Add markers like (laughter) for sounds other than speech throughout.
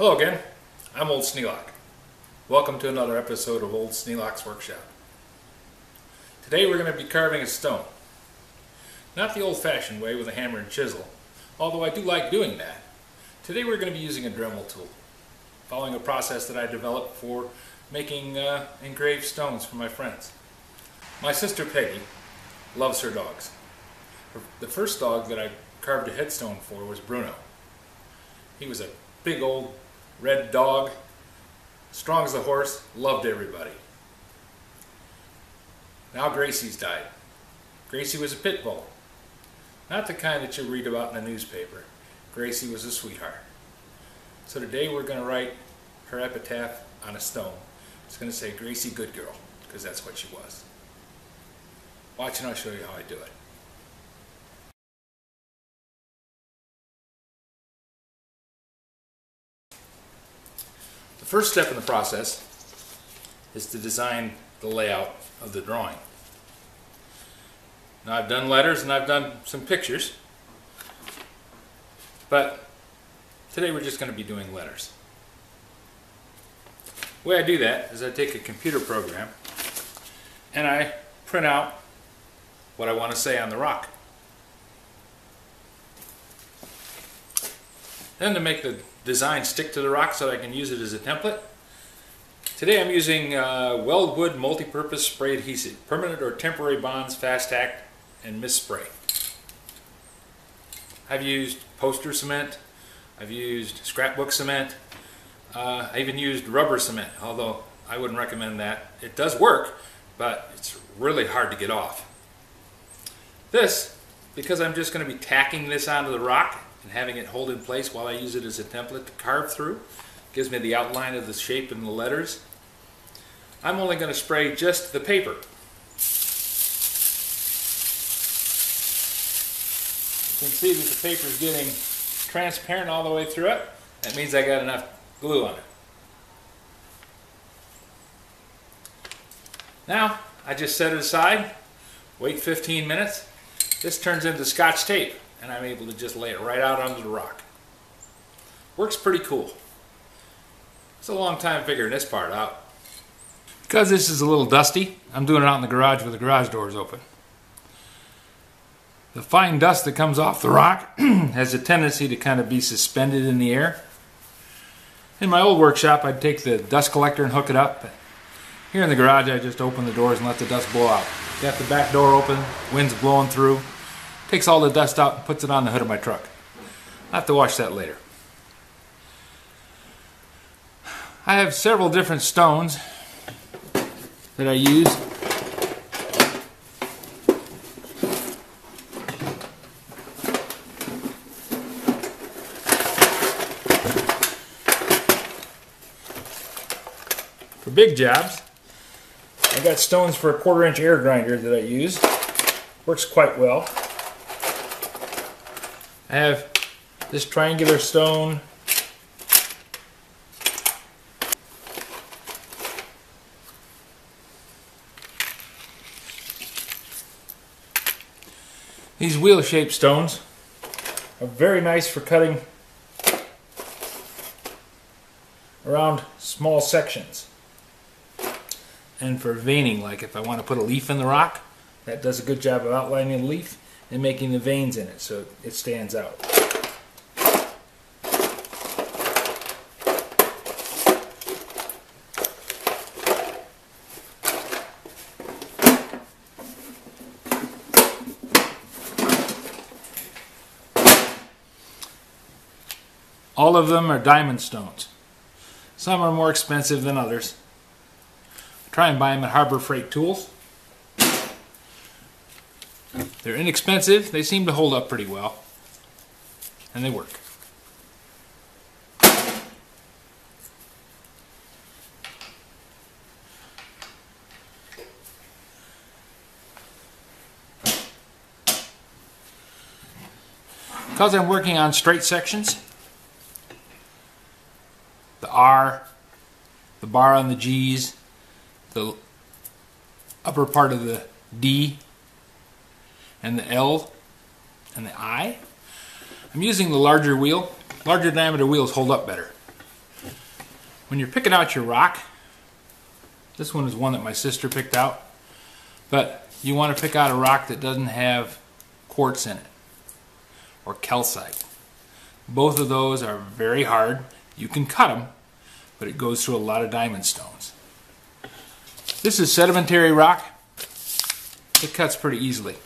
Hello again, I'm Old Sneelock. Welcome to another episode of Old Sneelock's Workshop. Today we're going to be carving a stone. Not the old-fashioned way with a hammer and chisel, although I do like doing that. Today we're going to be using a Dremel tool, following a process that I developed for making uh, engraved stones for my friends. My sister Peggy loves her dogs. The first dog that I carved a headstone for was Bruno. He was a big old red dog, strong as a horse, loved everybody. Now Gracie's died. Gracie was a pit bull. Not the kind that you read about in the newspaper. Gracie was a sweetheart. So today we're going to write her epitaph on a stone. It's going to say Gracie Good Girl, because that's what she was. Watch and I'll show you how I do it. First step in the process is to design the layout of the drawing. Now I've done letters and I've done some pictures, but today we're just going to be doing letters. The way I do that is I take a computer program and I print out what I want to say on the rock. Then to make the design stick to the rock so that I can use it as a template. Today I'm using uh, Weldwood Multi-Purpose Spray Adhesive, Permanent or Temporary Bonds, Fast Act, and Mist Spray. I've used poster cement, I've used scrapbook cement, uh, I even used rubber cement, although I wouldn't recommend that. It does work, but it's really hard to get off. This, because I'm just going to be tacking this onto the rock, and having it hold in place while I use it as a template to carve through. Gives me the outline of the shape and the letters. I'm only going to spray just the paper. You can see that the paper is getting transparent all the way through it. That means I got enough glue on it. Now, I just set it aside, wait 15 minutes. This turns into scotch tape and I'm able to just lay it right out onto the rock. Works pretty cool. It's a long time figuring this part out. Because this is a little dusty, I'm doing it out in the garage with the garage doors open. The fine dust that comes off the rock (clears throat) has a tendency to kind of be suspended in the air. In my old workshop, I'd take the dust collector and hook it up. Here in the garage, I just open the doors and let the dust blow out. Got the back door open, wind's blowing through takes all the dust out and puts it on the hood of my truck. i have to wash that later. I have several different stones that I use. For big jobs, I got stones for a quarter inch air grinder that I use. Works quite well. I have this triangular stone. These wheel-shaped stones are very nice for cutting around small sections. And for veining, like if I want to put a leaf in the rock, that does a good job of outlining the leaf and making the veins in it so it stands out. All of them are diamond stones. Some are more expensive than others. Try and buy them at Harbor Freight Tools. They're inexpensive, they seem to hold up pretty well, and they work. Because I'm working on straight sections, the R, the bar on the G's, the upper part of the D and the L and the I. I'm using the larger wheel. Larger diameter wheels hold up better. when you're picking out your rock, this one is one that my sister picked out, but you want to pick out a rock that doesn't have quartz in it or calcite. Both of those are very hard. You can cut them, but it goes through a lot of diamond stones. This is sedimentary rock. It cuts pretty easily.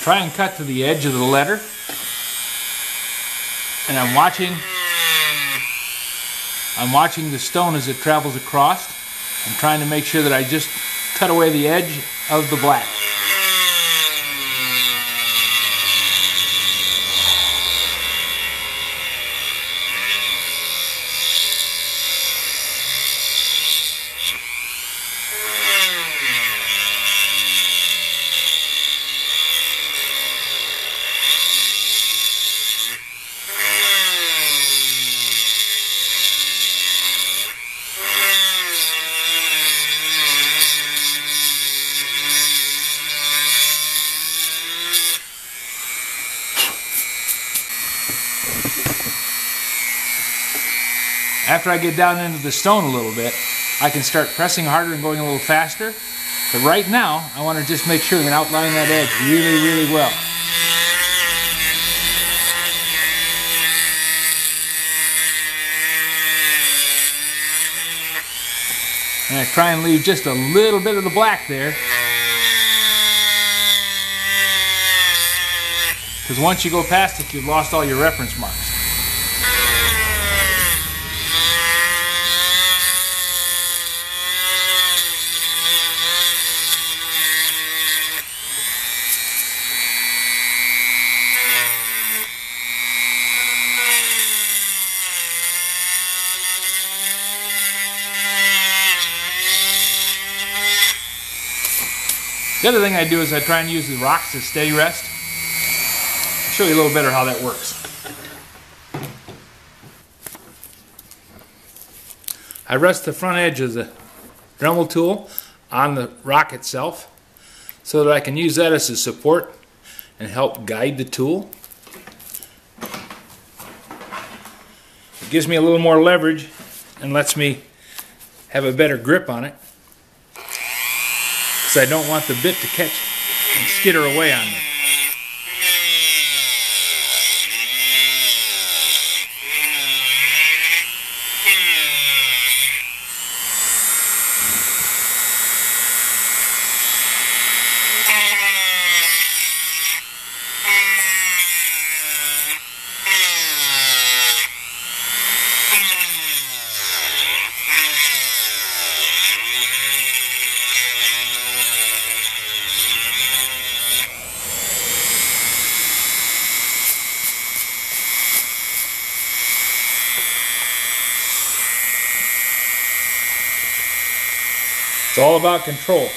Try and cut to the edge of the letter and I'm watching I'm watching the stone as it travels across. I'm trying to make sure that I just cut away the edge of the black. After I get down into the stone a little bit, I can start pressing harder and going a little faster. But right now, I want to just make sure that I outline that edge really, really well. And I try and leave just a little bit of the black there. Because once you go past it, you've lost all your reference marks. The other thing I do is I try and use the rocks as steady rest. I'll show you a little better how that works. I rest the front edge of the Dremel tool on the rock itself so that I can use that as a support and help guide the tool. It gives me a little more leverage and lets me have a better grip on it because I don't want the bit to catch and skitter away on me. It's all about control.